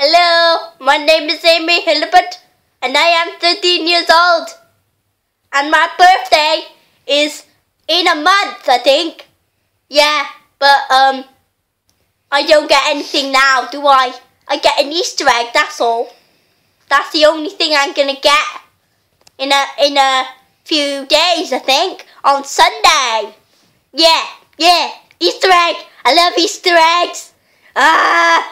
Hello, my name is Amy Hilbert, and I am 13 years old. And my birthday is in a month, I think. Yeah, but um, I don't get anything now, do I? I get an Easter egg, that's all. That's the only thing I'm gonna get in a in a few days, I think, on Sunday. Yeah, yeah, Easter egg. I love Easter eggs. Ah.